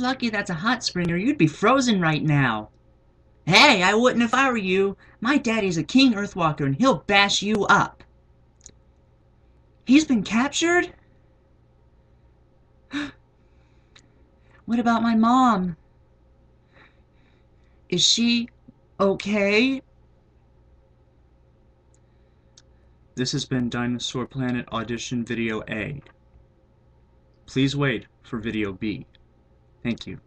lucky that's a hot spring or you'd be frozen right now. Hey, I wouldn't if I were you. My daddy's a king earthwalker and he'll bash you up. He's been captured? what about my mom? Is she okay? This has been Dinosaur Planet Audition Video A. Please wait for Video B. Thank you.